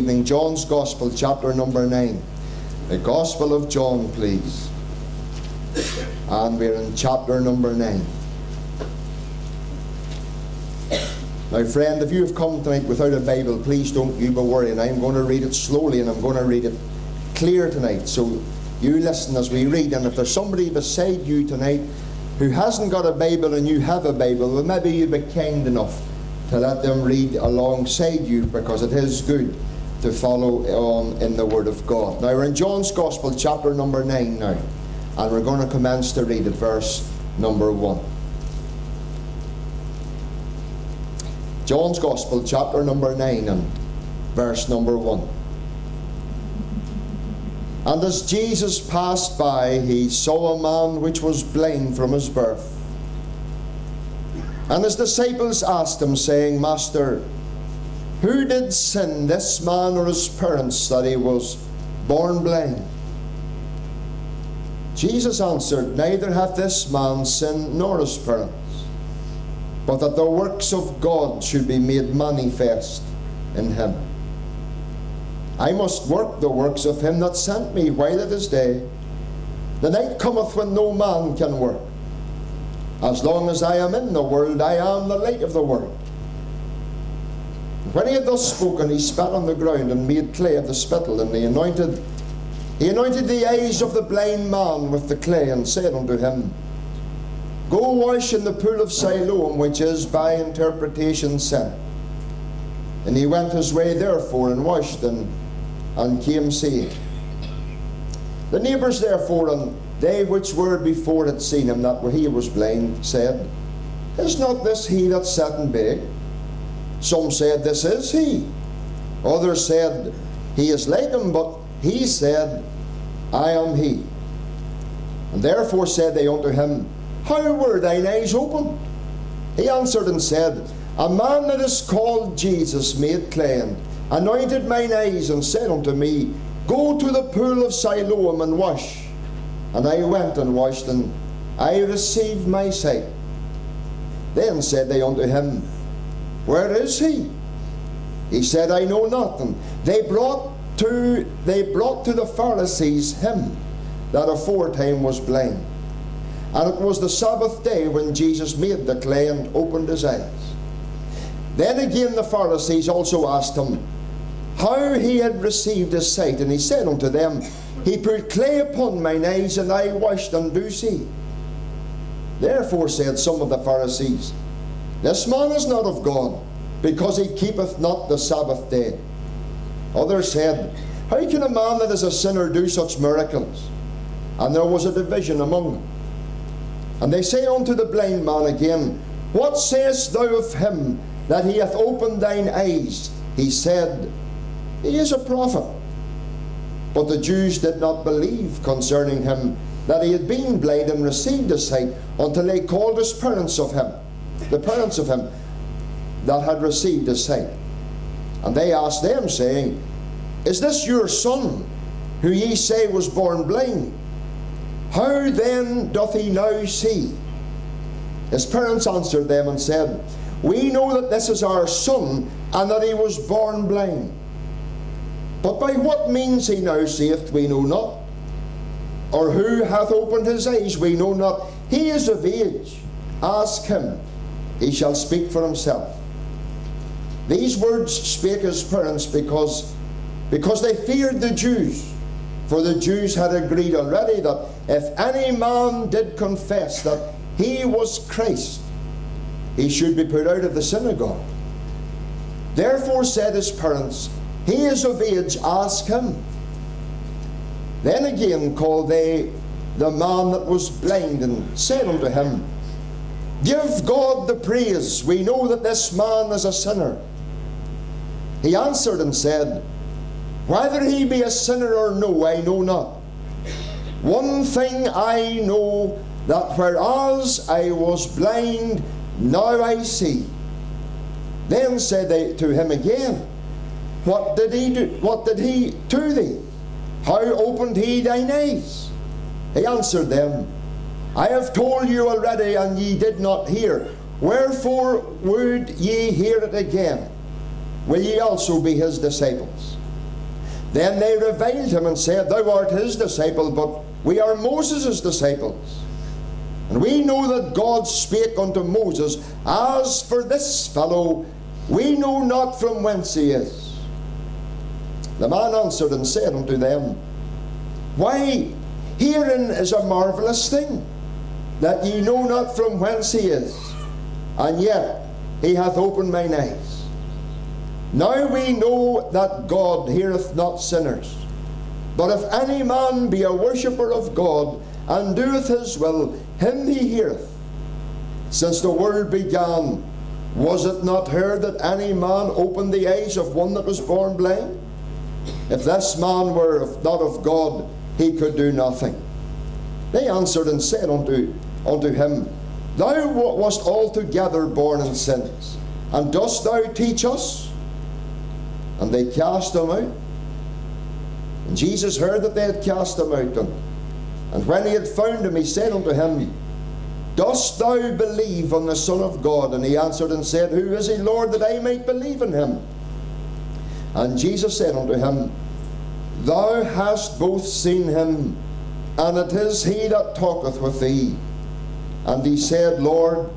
evening John's Gospel, chapter number 9. The Gospel of John, please. And we're in chapter number 9. Now, friend, if you have come tonight without a Bible, please don't you be worrying. I'm going to read it slowly and I'm going to read it clear tonight. So you listen as we read. And if there's somebody beside you tonight who hasn't got a Bible and you have a Bible, well, maybe you'd be kind enough to let them read alongside you because it is good to follow on in the Word of God. Now, we're in John's Gospel, chapter number 9 now, and we're going to commence to read at verse number 1. John's Gospel, chapter number 9, and verse number 1. And as Jesus passed by, he saw a man which was blind from his birth. And his disciples asked him, saying, Master, who did sin, this man or his parents, that he was born blind? Jesus answered, Neither hath this man sinned nor his parents but that the works of God should be made manifest in him. I must work the works of him that sent me while it is day. The night cometh when no man can work. As long as I am in the world, I am the light of the world. When he had thus spoken, he spat on the ground and made clay of the spittle, and he anointed, he anointed the eyes of the blind man with the clay, and said unto him, Go wash in the pool of Siloam, which is by interpretation said. And he went his way therefore and washed and, and came seeing. The neighbours therefore and they which were before had seen him that he was blind said, Is not this he that sat and begged? Some said, This is he. Others said, He is like him, but he said, I am he. And therefore said they unto him, how were thine eyes open? He answered and said, A man that is called Jesus made clay and anointed mine eyes and said unto me, Go to the pool of Siloam and wash. And I went and washed, and I received my sight. Then said they unto him, Where is he? He said, I know nothing. They brought to they brought to the Pharisees him that aforetime was blind. And it was the Sabbath day when Jesus made the clay and opened his eyes. Then again the Pharisees also asked him how he had received his sight. And he said unto them, He put clay upon mine eyes, and I washed and do see. Therefore said some of the Pharisees, This man is not of God, because he keepeth not the Sabbath day. Others said, How can a man that is a sinner do such miracles? And there was a division among them. And they say unto the blind man again, What sayest thou of him that he hath opened thine eyes? He said, He is a prophet. But the Jews did not believe concerning him that he had been blind and received his sight until they called his parents of him, the parents of him that had received his sight. And they asked them, saying, Is this your son, who ye say was born blind? How then doth he now see? His parents answered them and said, We know that this is our son, and that he was born blind. But by what means he now seeth, we know not. Or who hath opened his eyes, we know not. He is of age. Ask him, he shall speak for himself. These words spake his parents because, because they feared the Jews. For the Jews had agreed already that if any man did confess that he was Christ, he should be put out of the synagogue. Therefore said his parents, He is of age, ask him. Then again called they the man that was blind and said unto him, Give God the praise, we know that this man is a sinner. He answered and said, whether he be a sinner or no, I know not. One thing I know that whereas I was blind, now I see. Then said they to him again, What did he do? What did he to thee? How opened he thine eyes? He answered them, I have told you already, and ye did not hear. Wherefore would ye hear it again? Will ye also be his disciples? Then they reviled him and said, Thou art his disciple, but we are Moses' disciples. And we know that God spake unto Moses, As for this fellow, we know not from whence he is. The man answered and said unto them, Why, herein is a marvellous thing, that ye know not from whence he is, and yet he hath opened mine eyes. Now we know that God heareth not sinners. But if any man be a worshipper of God, and doeth his will, him he heareth. Since the world began, was it not heard that any man opened the eyes of one that was born blind? If this man were not of God, he could do nothing. They answered and said unto, unto him, Thou wast altogether born in sins, and dost thou teach us? And they cast him out. And Jesus heard that they had cast him out. And, and when he had found him, he said unto him, Dost thou believe on the Son of God? And he answered and said, Who is he, Lord, that I might believe in him? And Jesus said unto him, Thou hast both seen him, and it is he that talketh with thee. And he said, Lord,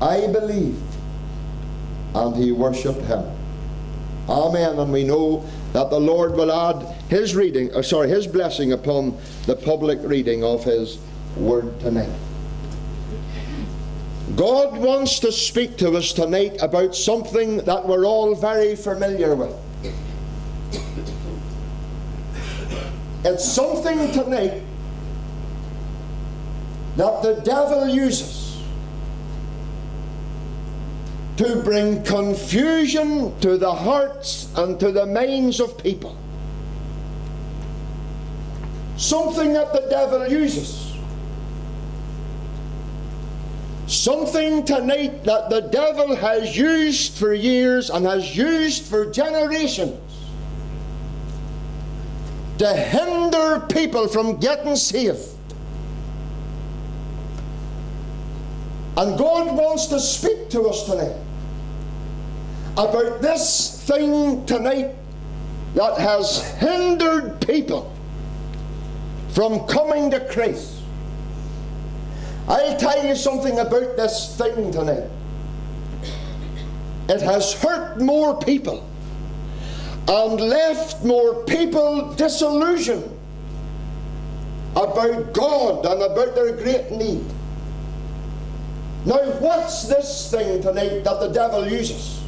I believe. And he worshipped him. Amen. And we know that the Lord will add his reading, uh, sorry, his blessing upon the public reading of his word tonight. God wants to speak to us tonight about something that we're all very familiar with. It's something tonight that the devil uses to bring confusion to the hearts and to the minds of people. Something that the devil uses. Something tonight that the devil has used for years and has used for generations to hinder people from getting saved. And God wants to speak to us tonight about this thing tonight that has hindered people from coming to Christ. I'll tell you something about this thing tonight. It has hurt more people and left more people disillusioned about God and about their great need. Now, what's this thing tonight that the devil uses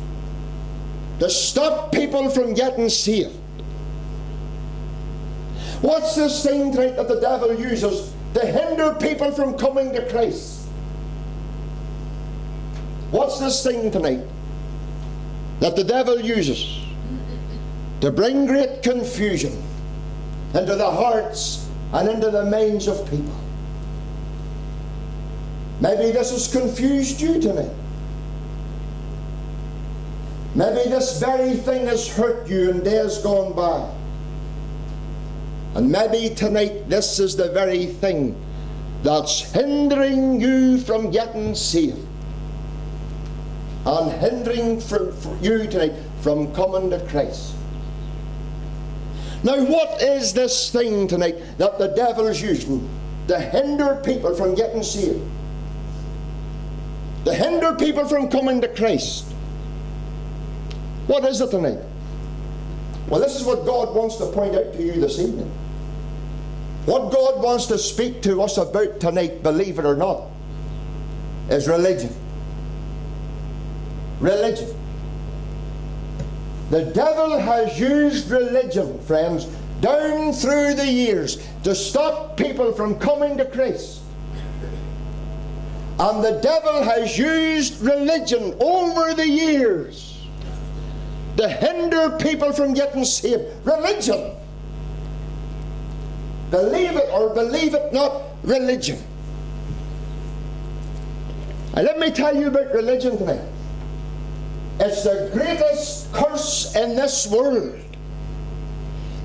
to stop people from getting saved? What's this thing tonight that the devil uses to hinder people from coming to Christ? What's this thing tonight that the devil uses to bring great confusion into the hearts and into the minds of people? Maybe this has confused you tonight. Maybe this very thing has hurt you in days gone by. And maybe tonight this is the very thing that's hindering you from getting saved. And hindering for, for you tonight from coming to Christ. Now, what is this thing tonight that the devil is using to hinder people from getting saved? To hinder people from coming to Christ. What is it tonight? Well, this is what God wants to point out to you this evening. What God wants to speak to us about tonight, believe it or not, is religion. Religion. The devil has used religion, friends, down through the years to stop people from coming to Christ. And the devil has used religion over the years to hinder people from getting saved. Religion. Believe it or believe it not, religion. And let me tell you about religion tonight. It's the greatest curse in this world,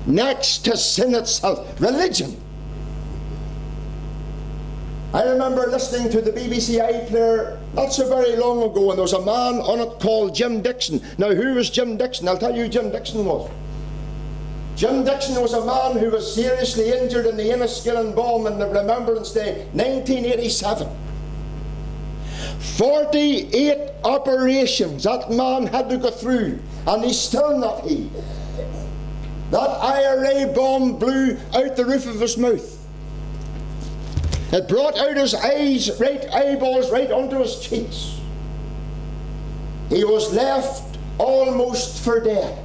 next to sin itself. Religion. I remember listening to the BBC iPlayer not so very long ago, and there was a man on it called Jim Dixon. Now, who was Jim Dixon? I'll tell you who Jim Dixon was. Jim Dixon was a man who was seriously injured in the Enniskillen bomb in the Remembrance Day, 1987. 48 operations that man had to go through, and he's still not healed. That IRA bomb blew out the roof of his mouth. It brought out his eyes, right eyeballs right onto his cheeks. He was left almost for dead.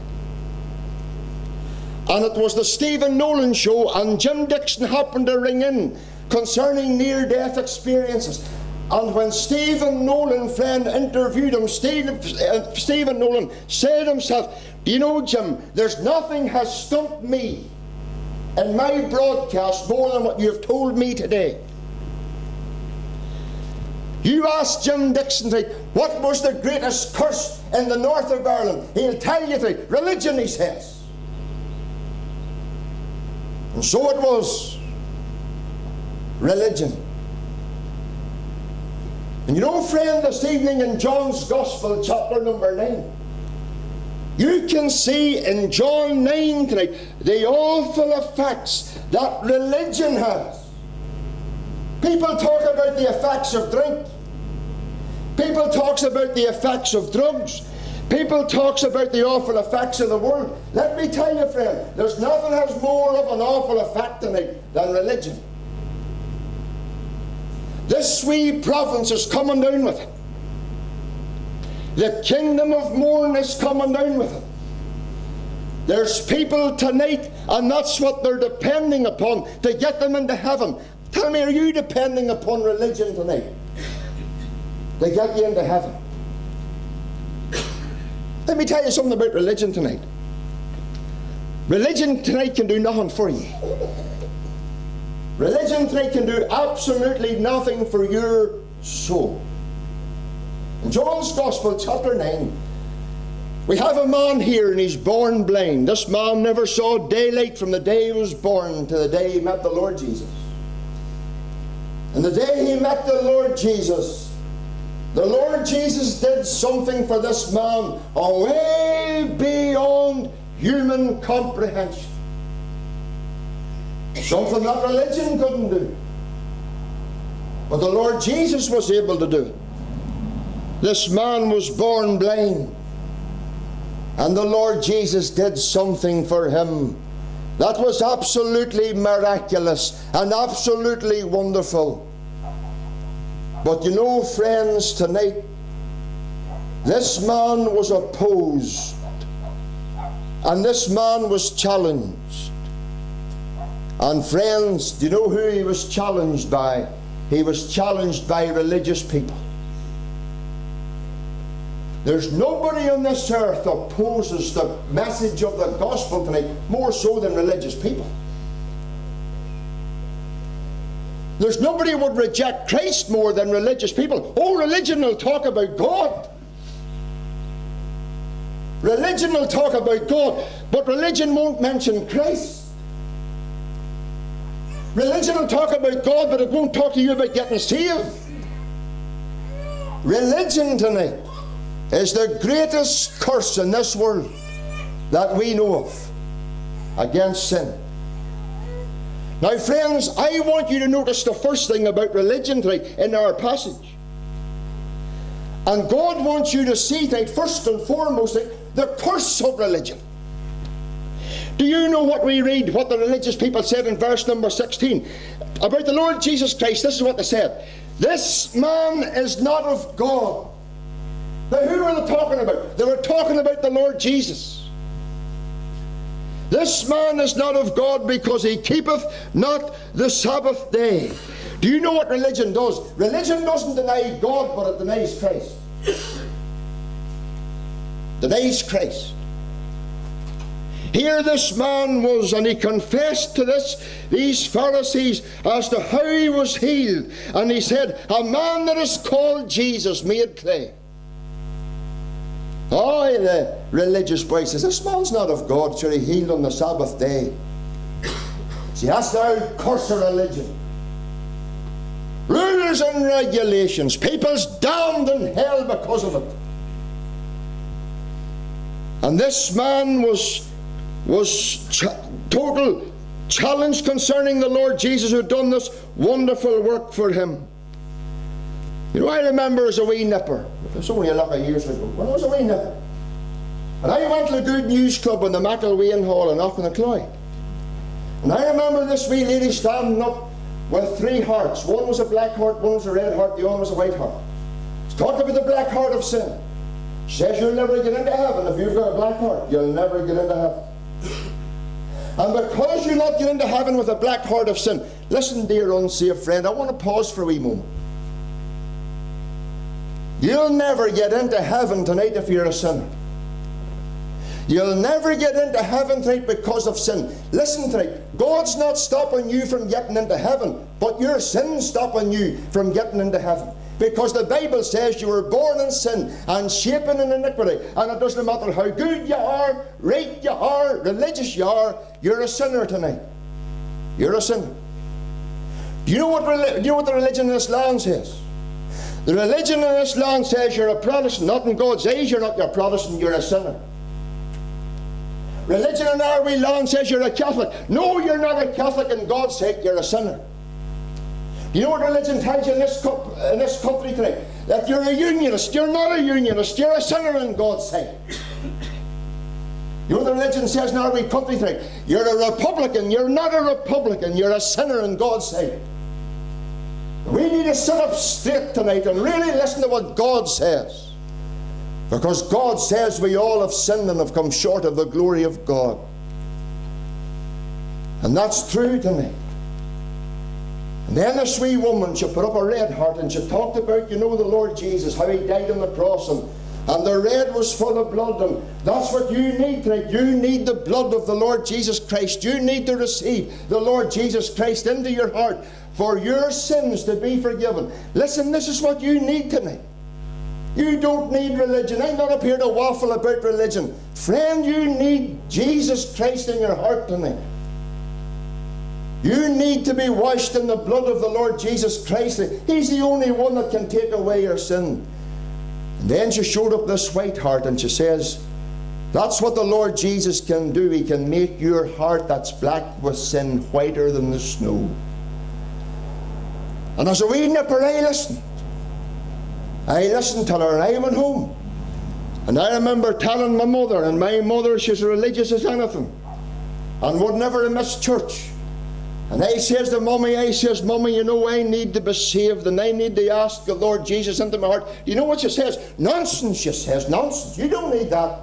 And it was the Stephen Nolan show, and Jim Dixon happened to ring in concerning near death experiences. And when Stephen Nolan friend interviewed him, Stephen, uh, Stephen Nolan said himself, Do you know, Jim, there's nothing has stumped me in my broadcast more than what you've told me today. You ask Jim Dixon what was the greatest curse in the north of Ireland? He'll tell you today, religion, he says. And so it was. Religion. And you know, friend, this evening in John's Gospel, chapter number 9, you can see in John 9 tonight the awful effects that religion has. People talk about the effects of drink. People talks about the effects of drugs. People talks about the awful effects of the world. Let me tell you, friend, there's nothing has more of an awful effect on it than religion. This wee province is coming down with it. The kingdom of Mourne is coming down with it. There's people tonight, and that's what they're depending upon to get them into heaven. Tell me, are you depending upon religion tonight? To get you into heaven. Let me tell you something about religion tonight. Religion tonight can do nothing for you. Religion tonight can do absolutely nothing for your soul. In John's Gospel, chapter 9, we have a man here and he's born blind. This man never saw daylight from the day he was born to the day he met the Lord Jesus. And the day he met the Lord Jesus, the Lord Jesus did something for this man away beyond human comprehension. Something that religion couldn't do. But the Lord Jesus was able to do it. This man was born blind. And the Lord Jesus did something for him that was absolutely miraculous and absolutely wonderful. But you know, friends, tonight, this man was opposed and this man was challenged. And friends, do you know who he was challenged by? He was challenged by religious people. There's nobody on this earth opposes the message of the gospel tonight more so than religious people. There's nobody would reject Christ more than religious people. Oh, religion will talk about God. Religion will talk about God, but religion won't mention Christ. Religion will talk about God, but it won't talk to you about getting saved. Religion tonight is the greatest curse in this world that we know of against sin. Now, friends, I want you to notice the first thing about religion tonight in our passage. And God wants you to see tonight, first and foremost, the curse of religion. Do you know what we read, what the religious people said in verse number 16? About the Lord Jesus Christ, this is what they said This man is not of God, now, who were they talking about? They were talking about the Lord Jesus. This man is not of God because he keepeth not the Sabbath day. Do you know what religion does? Religion doesn't deny God, but it denies Christ. denies Christ. Here this man was, and he confessed to this, these Pharisees, as to how he was healed. And he said, A man that is called Jesus made clay. Oh, the religious says, This man's not of God, should he healed on the Sabbath day. See, that's the curse of religion. Rules and regulations, people's damned in hell because of it. And this man was was total challenge concerning the Lord Jesus who had done this wonderful work for him. You know, I remember as a wee nipper, it's only a lot of years ago, when I was a wee nipper, and I went to the Good News Club in the McIlwain Hall in Aughnacloy. And I remember this wee lady standing up with three hearts. One was a black heart, one was a red heart, the other was a white heart. She's talking about the black heart of sin. She says you'll never get into heaven if you've got a black heart. You'll never get into heaven. And because you'll not get into heaven with a black heart of sin, listen, dear unsaved friend, I want to pause for a wee moment. You'll never get into heaven tonight if you're a sinner. You'll never get into heaven tonight because of sin. Listen tonight, God's not stopping you from getting into heaven, but your sin's stopping you from getting into heaven. Because the Bible says you were born in sin and shapen in iniquity. And it doesn't matter how good you are, right you are, religious you are, you're a sinner tonight. You're a sinner. Do you know what, do you know what the religion in Islam says? The religion in Islam says you're a Protestant. Not in God's eyes, you're not a Protestant, you're a sinner. Religion in our wee land says you're a Catholic. No, you're not a Catholic in God's sake, you're a sinner. You know what religion tells you in this, in this country today? That you're a unionist. You're not a unionist, you're a sinner in God's sight. You know what the religion says in our wee country today? You're a Republican, you're not a Republican, you're a sinner in God's sight. We need to sit up straight tonight and really listen to what God says. Because God says we all have sinned and have come short of the glory of God. And that's true tonight. And then this wee woman, she put up a red heart and she talked about, you know, the Lord Jesus, how he died on the cross and, and the red was full of blood. And that's what you need tonight. You need the blood of the Lord Jesus Christ. You need to receive the Lord Jesus Christ into your heart for your sins to be forgiven. Listen, this is what you need tonight. You don't need religion. I'm not up here to waffle about religion. Friend, you need Jesus Christ in your heart tonight. You need to be washed in the blood of the Lord Jesus Christ. He's the only one that can take away your sin. And then she showed up this white heart and she says, That's what the Lord Jesus can do. He can make your heart that's black with sin whiter than the snow. And as a wee nipper, I listened. I listened till her and I went home. And I remember telling my mother, and my mother, she's religious as anything, and would never miss church. And I says to mummy, I says, Mummy, you know I need to be saved and I need to ask the Lord Jesus into my heart. You know what she says? Nonsense, she says, nonsense. You don't need that.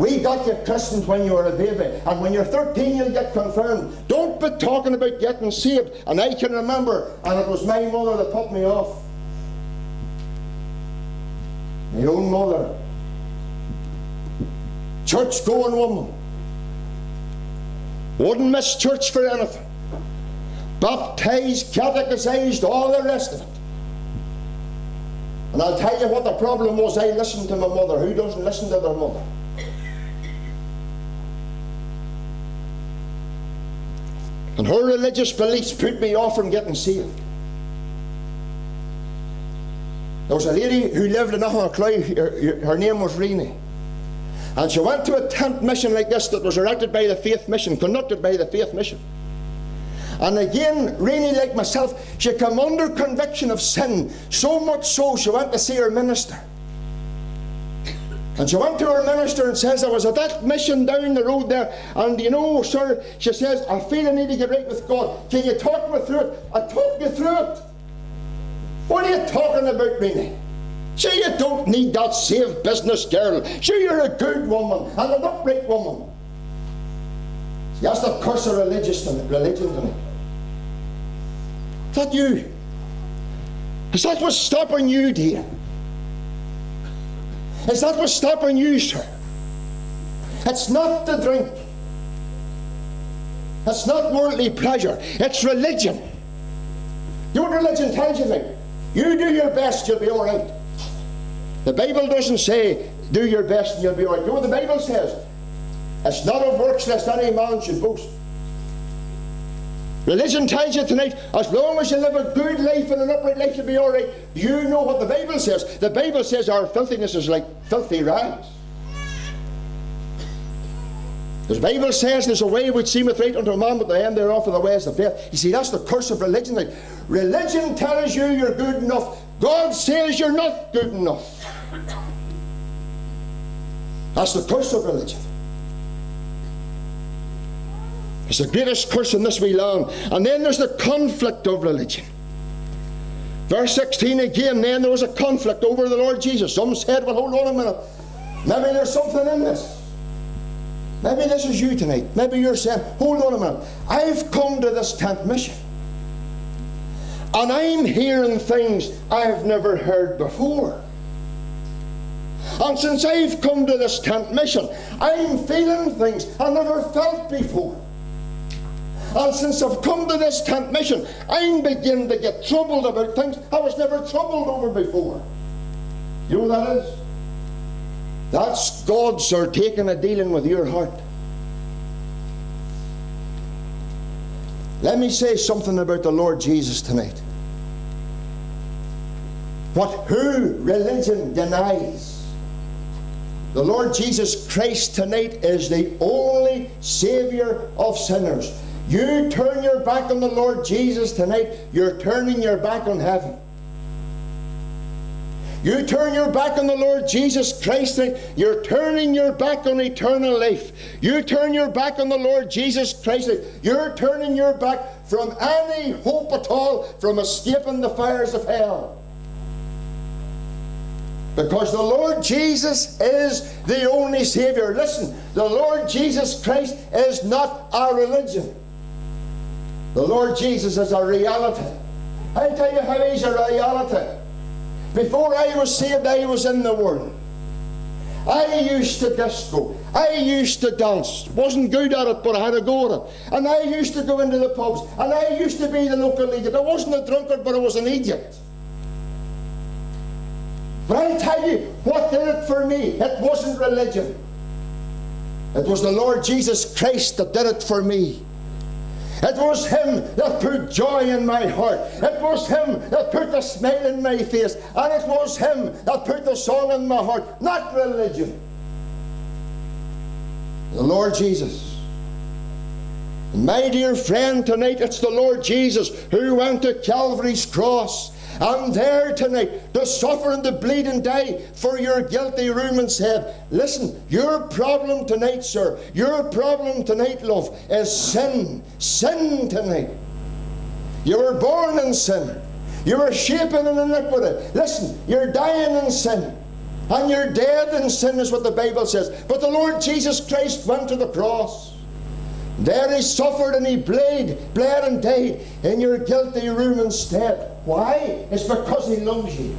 We got you christened when you were a baby, and when you're 13, you'll get confirmed. Don't be talking about getting saved. And I can remember, and it was my mother that put me off. My own mother. Church going woman. Wouldn't miss church for anything. Baptized, catechized, all the rest of it. And I'll tell you what the problem was. I listened to my mother. Who doesn't listen to their mother? And her religious beliefs put me off from getting saved. There was a lady who lived in Aughnacloy, her, her name was Renee. And she went to a tent mission like this that was erected by the Faith Mission, conducted by the Faith Mission. And again, really like myself, she came under conviction of sin, so much so she went to see her minister. And she went to her minister and says, I was at that mission down the road there, and you know, sir, she says, I feel I need to get right with God. Can you talk me through it? I talk you through it. What are you talking about, Renee? Sure, you don't need that saved business girl. Sure, you're a good woman and an upright woman. She has to curse her religious to me, religion to me. Is that you? Is that what's stopping you, dear? Is that what's stopping you, sir? It's not the drink. It's not worldly pleasure. It's religion. Your religion tells you that. You do your best, you'll be all right. The Bible doesn't say, do your best and you'll be all right. You know what the Bible says? It's not of works lest any man should boast. Religion tells you tonight, as long as you live a good life and an upright life, you'll be all right. You know what the Bible says. The Bible says our filthiness is like filthy rags. The Bible says there's a way which seemeth right unto a man, but the end thereof are the ways of death. You see, that's the curse of religion. Like, religion tells you you're good enough. God says you're not good enough. That's the curse of religion. It's the greatest curse in this wee land. And then there's the conflict of religion. Verse 16 again, then there was a conflict over the Lord Jesus. Some said, well, hold on a minute. Maybe there's something in this. Maybe this is you tonight. Maybe you're saying, hold on a minute. I've come to this tent mission. And I'm hearing things I've never heard before. And since I've come to this tent mission, I'm feeling things I never felt before. And since I've come to this tent mission, I'm beginning to get troubled about things I was never troubled over before. You know that is? That's God, sir, taking a dealing with your heart. Let me say something about the Lord Jesus tonight. What who religion denies. The Lord Jesus Christ tonight is the only Saviour of sinners. You turn your back on the Lord Jesus tonight, you're turning your back on heaven. You turn your back on the Lord Jesus Christ, you're turning your back on eternal life. You turn your back on the Lord Jesus Christ, you're turning your back from any hope at all from escaping the fires of hell. Because the Lord Jesus is the only Saviour. Listen, the Lord Jesus Christ is not our religion. The Lord Jesus is a reality. I tell you how He's a reality. Before I was saved, I was in the world. I used to disco. I used to dance. Wasn't good at it, but I had a go at it. And I used to go into the pubs. And I used to be the local idiot. I wasn't a drunkard, but I was an idiot. But I tell you, what did it for me? It wasn't religion. It was the Lord Jesus Christ that did it for me. It was Him that put joy in my heart. It was Him that put the smile in my face. And it was Him that put the song in my heart, not religion. The Lord Jesus. My dear friend, tonight it's the Lord Jesus who went to Calvary's cross. And there tonight to suffer and to bleed and die for your guilty Romans head. Listen, your problem tonight, sir, your problem tonight, love, is sin. Sin tonight. You were born in sin. You were shapen in iniquity. Listen, you're dying in sin. And you're dead in sin, is what the Bible says. But the Lord Jesus Christ went to the cross. There he suffered and he bled, bled and died in your guilty room instead. Why? It's because he loves you.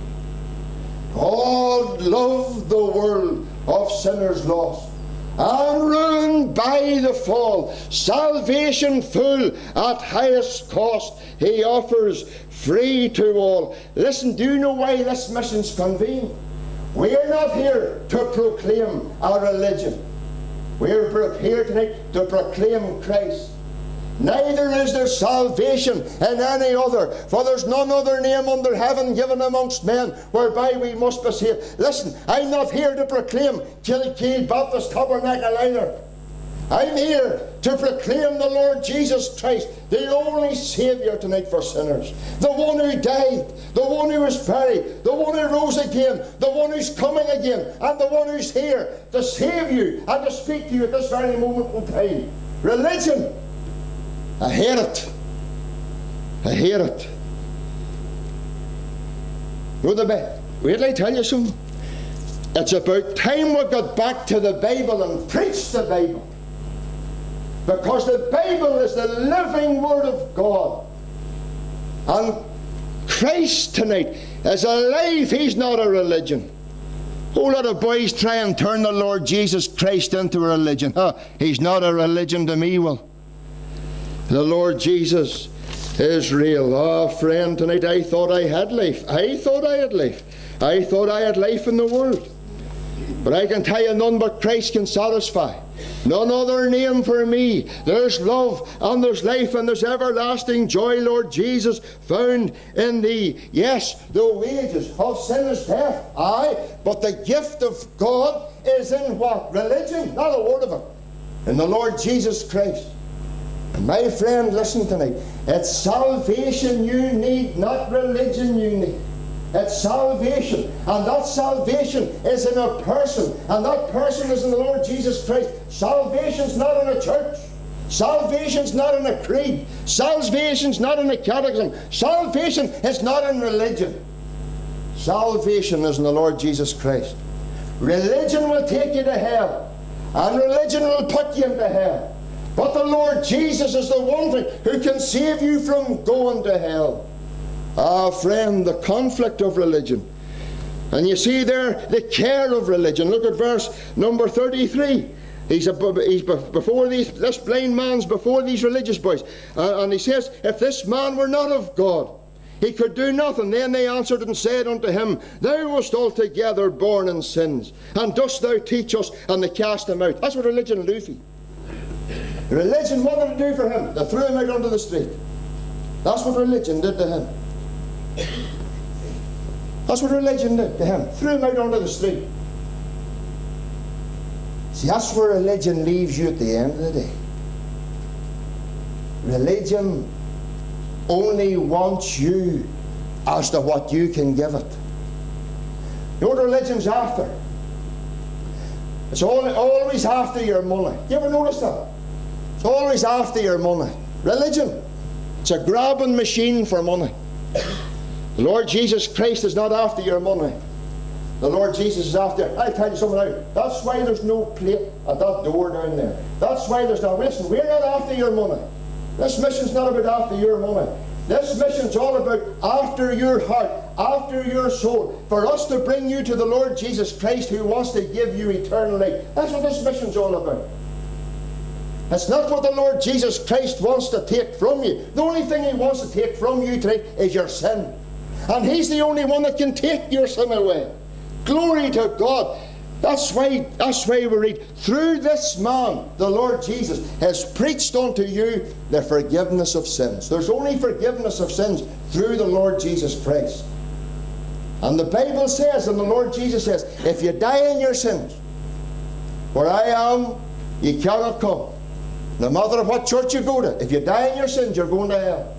God loved the world of sinners lost and ruined by the fall. Salvation full at highest cost he offers free to all. Listen, do you know why this mission's convened? We are not here to proclaim our religion. We're here tonight to proclaim Christ. Neither is there salvation in any other, for there's none other name under heaven given amongst men whereby we must be saved. Listen, I'm not here to proclaim Kilkeel Baptist Tabernacle either. I'm here to proclaim the Lord Jesus Christ, the only Saviour tonight for sinners. The one who died, the one who was buried, the one who rose again, the one who's coming again, and the one who's here to save you and to speak to you at this very moment in time. Religion, I hate it. I hate it. The bit. Wait till I tell you something. It's about time we got back to the Bible and preached the Bible. Because the Bible is the living Word of God. And Christ tonight is alive. He's not a religion. A whole lot of boys try and turn the Lord Jesus Christ into a religion. Huh? He's not a religion to me, well. The Lord Jesus is real. Ah, friend, tonight I thought I had life. I thought I had life. I thought I had life in the world. But I can tell you, none but Christ can satisfy. None other name for me. There's love and there's life and there's everlasting joy, Lord Jesus, found in thee. Yes, the wages of sin is death. Aye, but the gift of God is in what? Religion? Not a word of it. in the Lord Jesus Christ. And my friend, listen to me. It's salvation you need, not religion you need. It's salvation. And that salvation is in a person. And that person is in the Lord Jesus Christ. Salvation's not in a church. Salvation's not in a creed. Salvation's not in a catechism. Salvation is not in religion. Salvation is in the Lord Jesus Christ. Religion will take you to hell. And religion will put you into hell. But the Lord Jesus is the one who can save you from going to hell. Ah, friend, the conflict of religion. And you see there the care of religion. Look at verse number 33. He's, a, he's before these, this blind man's before these religious boys. Uh, and he says, If this man were not of God, he could do nothing. Then they answered and said unto him, Thou wast altogether born in sins, and dost thou teach us? And they cast him out. That's what religion will do for you. Religion, what did it do for him? They threw him out onto the street. That's what religion did to him. That's what religion did to him. Threw him out onto the street. See, that's where religion leaves you at the end of the day. Religion only wants you as to what you can give it. You know what religion's after? It's always after your money. You ever notice that? It's always after your money. Religion. It's a grabbing machine for money. The Lord Jesus Christ is not after your money. The Lord Jesus is after. I'll tell you something now. That's why there's no plate at that door down there. That's why there's no. Listen, we're not after your money. This mission's not about after your money. This mission's all about after your heart, after your soul, for us to bring you to the Lord Jesus Christ who wants to give you eternal life. That's what this mission's all about. It's not what the Lord Jesus Christ wants to take from you. The only thing He wants to take from you today is your sin. And He's the only one that can take your sin away. Glory to God. That's why, that's why we read, through this man, the Lord Jesus, has preached unto you the forgiveness of sins. There's only forgiveness of sins through the Lord Jesus Christ. And the Bible says, and the Lord Jesus says, if you die in your sins, where I am, you cannot come. No matter what church you go to, if you die in your sins, you're going to hell.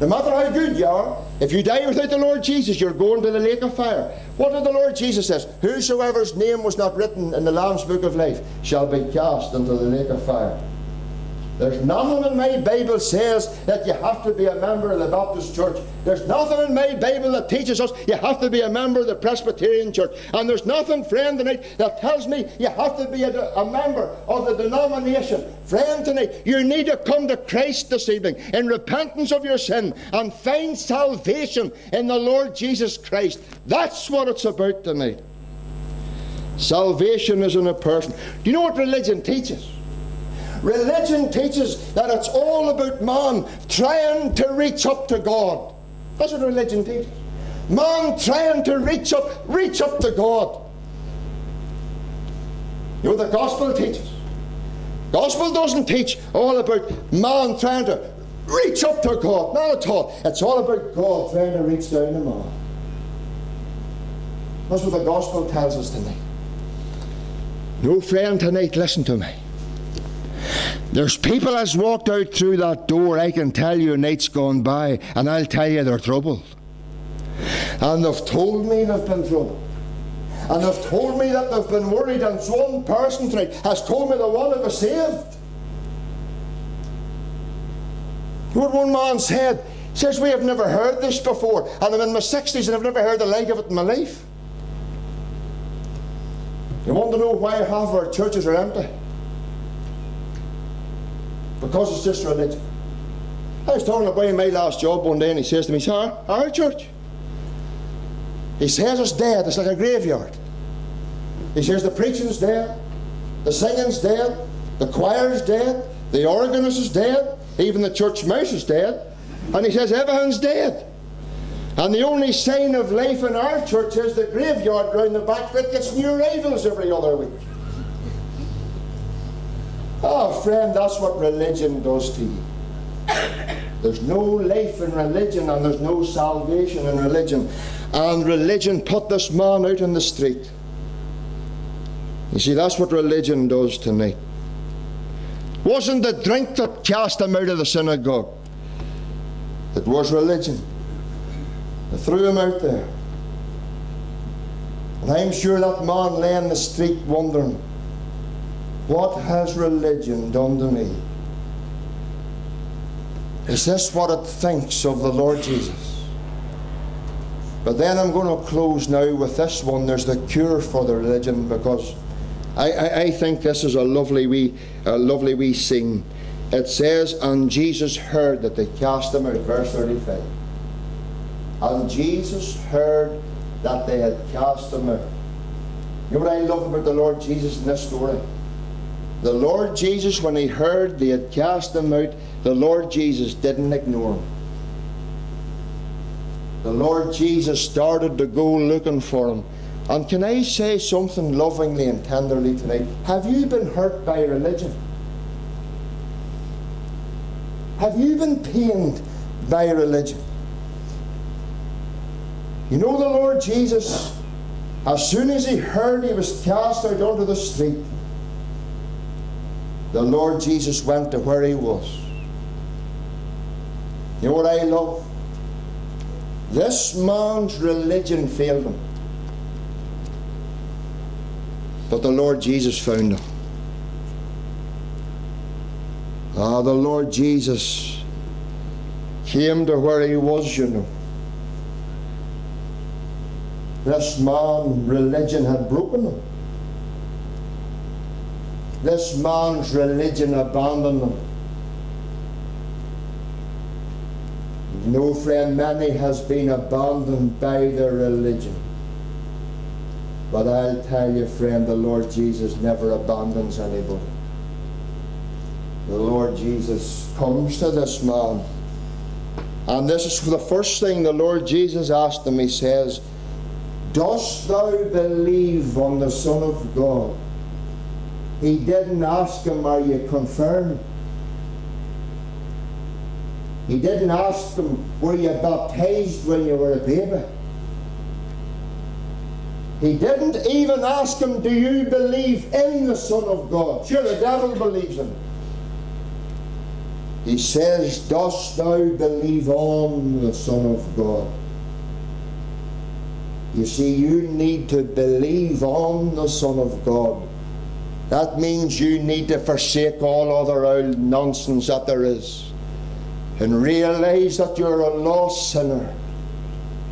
No matter how good you are, if you die without the Lord Jesus, you're going to the lake of fire. What did the Lord Jesus says? Whosoever's name was not written in the Lamb's book of life shall be cast into the lake of fire. There's nothing in my Bible says that you have to be a member of the Baptist church. There's nothing in my Bible that teaches us you have to be a member of the Presbyterian church. And there's nothing, friend, tonight that tells me you have to be a, a member of the denomination. Friend, tonight, you need to come to Christ this evening in repentance of your sin and find salvation in the Lord Jesus Christ. That's what it's about tonight. Salvation is in a person. Do you know what religion teaches? Religion teaches that it's all about man trying to reach up to God. That's what religion teaches. Man trying to reach up, reach up to God. You know the gospel teaches? Gospel doesn't teach all about man trying to reach up to God. Not at all. It's all about God trying to reach down to man. That's what the gospel tells us tonight. No friend tonight, listen to me. There's people has walked out through that door, I can tell you, night's gone by, and I'll tell you they're troubled. And they've told me they've been troubled. And they've told me that they've been worried, and one person has told me they want to be saved. What one man said, says, We have never heard this before, and I'm in my 60s and I've never heard the like of it in my life. You want to know why half our churches are empty? Because it's just religion. I was talking about my last job one day and he says to me, Sir, our church. He says it's dead, it's like a graveyard. He says the preaching's dead, the singing's dead, the choir's dead, the organist is dead, even the church mouse is dead. And he says everything's dead. And the only sign of life in our church is the graveyard round the back that gets new arrivals every other week. Oh, friend, that's what religion does to you. There's no life in religion and there's no salvation in religion. And religion put this man out in the street. You see, that's what religion does tonight. wasn't the drink that cast him out of the synagogue. It was religion. They threw him out there. And I'm sure that man lay in the street wondering, what has religion done to me? Is this what it thinks of the Lord Jesus? But then I'm going to close now with this one. There's the cure for the religion because I, I, I think this is a lovely wee, a lovely wee scene. It says, And Jesus heard that they cast him out, verse 35. And Jesus heard that they had cast him out. You know what I love about the Lord Jesus in this story? The Lord Jesus, when he heard they had cast them out, the Lord Jesus didn't ignore them. The Lord Jesus started to go looking for them. And can I say something lovingly and tenderly tonight? Have you been hurt by religion? Have you been pained by religion? You know the Lord Jesus, as soon as he heard he was cast out onto the street, the Lord Jesus went to where he was. You know what I love? This man's religion failed him. But the Lord Jesus found him. Ah, the Lord Jesus came to where he was, you know. This man, religion had broken him. This man's religion abandoned him. No friend, many has been abandoned by their religion. But I'll tell you, friend, the Lord Jesus never abandons anybody. The Lord Jesus comes to this man. And this is the first thing the Lord Jesus asked him. He says, Dost thou believe on the Son of God? He didn't ask him, Are you confirmed? He didn't ask him, Were you baptized when you were a baby? He didn't even ask him, Do you believe in the Son of God? Sure, the devil believes in him. He says, Dost thou believe on the Son of God? You see, you need to believe on the Son of God. That means you need to forsake all other old nonsense that there is and realize that you're a lost sinner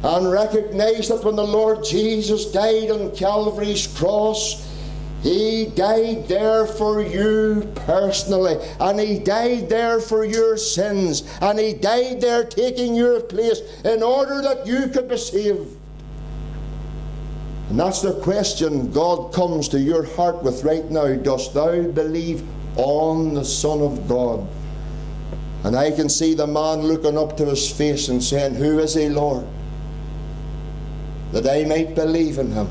and recognize that when the Lord Jesus died on Calvary's cross, he died there for you personally, and He died there for your sins, and He died there taking your place in order that you could be saved. And that's the question God comes to your heart with right now. Dost thou believe on the Son of God? And I can see the man looking up to his face and saying, Who is he, Lord? That I might believe in him.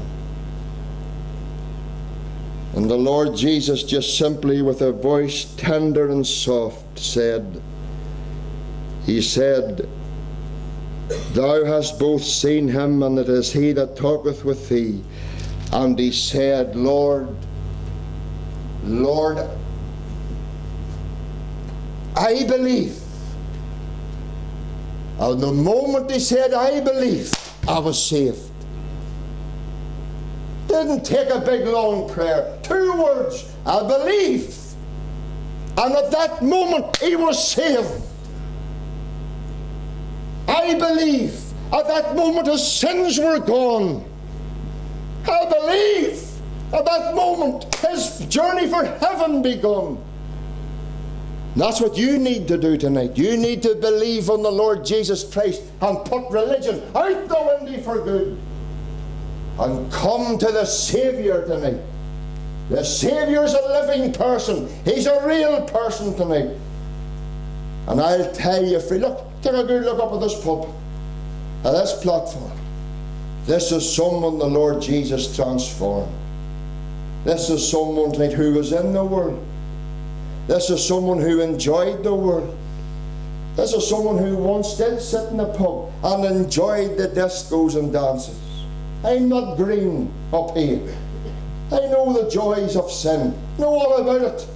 And the Lord Jesus, just simply with a voice tender and soft, said, He said, Thou hast both seen him, and it is he that talketh with thee. And he said, Lord, Lord, I believe. And the moment he said, I believe, I was saved. Didn't take a big long prayer. Two words, I believe. And at that moment, he was saved. I believe. At that moment, his sins were gone. I believe. At that moment, his journey for heaven begun. That's what you need to do tonight. You need to believe on the Lord Jesus Christ and put religion out the window for good. And come to the Saviour tonight. The Saviour's a living person. He's a real person tonight. And I'll tell you, free, look, take a good look up at this er pulpit, at this platform. This er is someone the Lord Jesus transformed. This er is someone tonight who was in the world this is someone who enjoyed the world. This is someone who once did sit in a pub and enjoyed the discos and dances. I'm not green up here. I know the joys of sin, know all about it.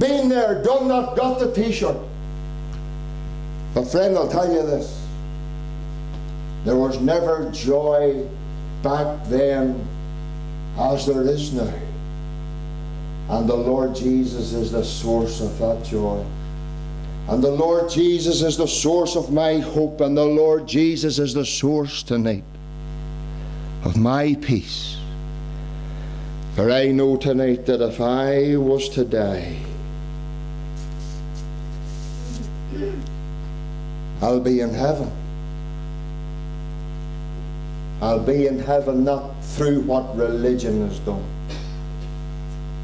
Been there, done that, got the t-shirt. But friend, I'll tell you this. There was never joy back then as there is now. And the Lord Jesus is the source of that joy. And the Lord Jesus is the source of my hope. And the Lord Jesus is the source tonight of my peace. For I know tonight that if I was to die, I'll be in heaven. I'll be in heaven not through what religion has done.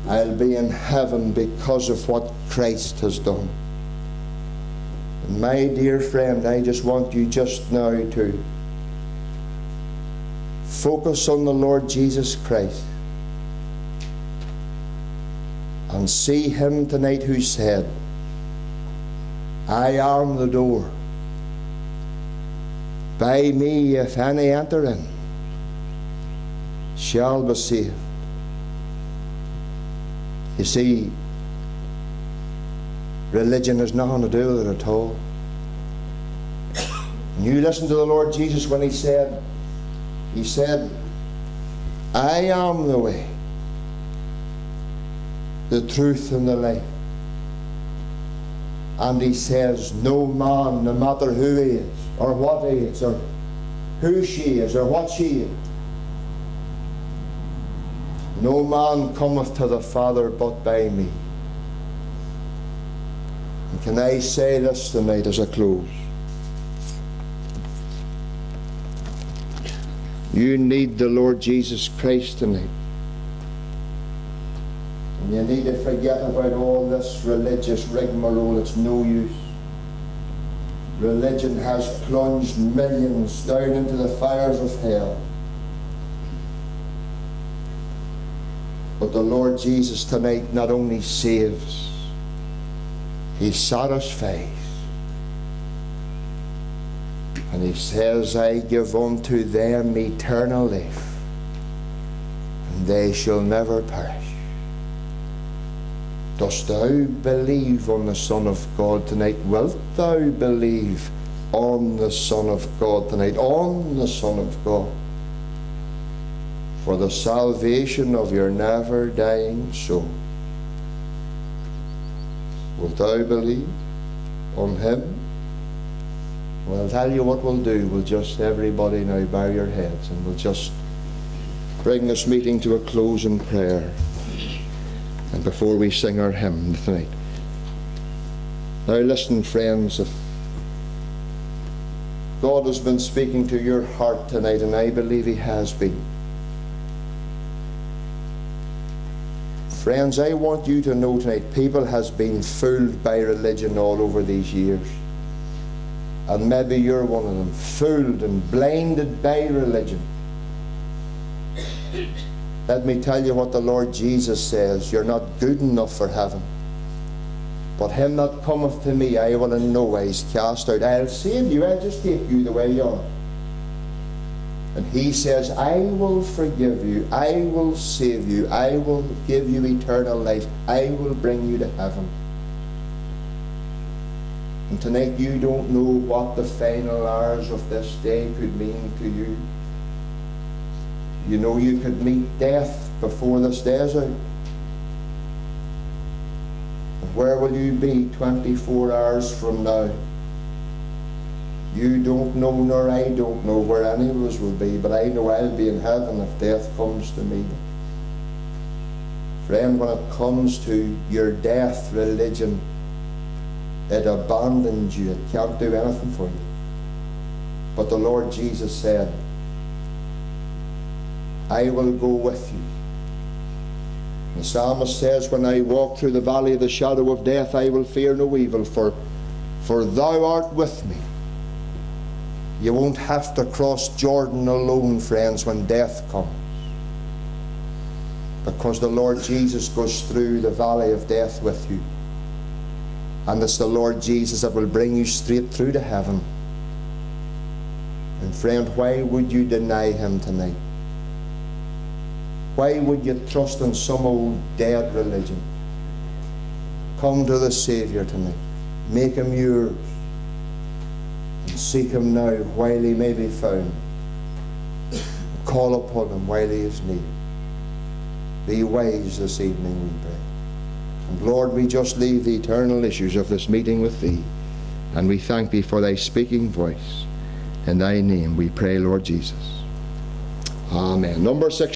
I'll be in heaven because of what Christ has done. And my dear friend, I just want you just now to focus on the Lord Jesus Christ and see Him tonight who said, I am the door. By me, if any enter in, shall be saved. You see, religion has nothing to do with it at all. And you listen to the Lord Jesus when He said, He said, I am the way, the truth, and the life. And He says, No man, no matter who he is, or what he is, or who she is, or what she is, no man cometh to the Father but by me. And can I say this tonight as a close? You need the Lord Jesus Christ tonight. And you need to forget about all this religious rigmarole. It's no use. Religion has plunged millions down into the fires of hell. But the Lord Jesus tonight not only saves, He satisfies. And He says, I give unto them eternal life, and they shall never perish. Dost thou believe on the Son of God tonight? Wilt thou believe on the Son of God tonight? On the Son of God for the salvation of your never dying soul. Wilt thou believe on him? Well, I'll tell you what we'll do. We'll just, everybody now, bow your heads and we'll just bring this meeting to a close in prayer. And before we sing our hymn tonight. Now, listen, friends, if God has been speaking to your heart tonight, and I believe He has been. Friends, I want you to know tonight, people has been fooled by religion all over these years. And maybe you're one of them, fooled and blinded by religion. Let me tell you what the Lord Jesus says. You're not good enough for heaven. But him that cometh to me, I will in no wise cast out. I'll save you. I'll just take you the way you are. And he says, I will forgive you, I will save you, I will give you eternal life, I will bring you to heaven. And tonight you don't know what the final hours of this day could mean to you. You know you could meet death before this out. Where will you be 24 hours from now? You don't know, nor I don't know where any of us will be, but I know I'll be in heaven if death comes to me. Friend, when it comes to your death, religion, it abandons you. It can't do anything for you. But the Lord Jesus said, I will go with you. The psalmist says, When I walk through the valley of the shadow of death, I will fear no evil, for, for thou art with me. You won't have to cross Jordan alone, friends, when death comes. Because the Lord Jesus goes through the valley of death with you. And it's the Lord Jesus that will bring you straight through to heaven. And friend, why would you deny him tonight? Why would you trust in some old dead religion? Come to the Saviour tonight. Make him yours. And seek him now while he may be found. Call upon him while he is near. Be wise this evening, we pray. And Lord, we just leave the eternal issues of this meeting with thee. And we thank thee for thy speaking voice. In thy name we pray, Lord Jesus. Amen. Number six.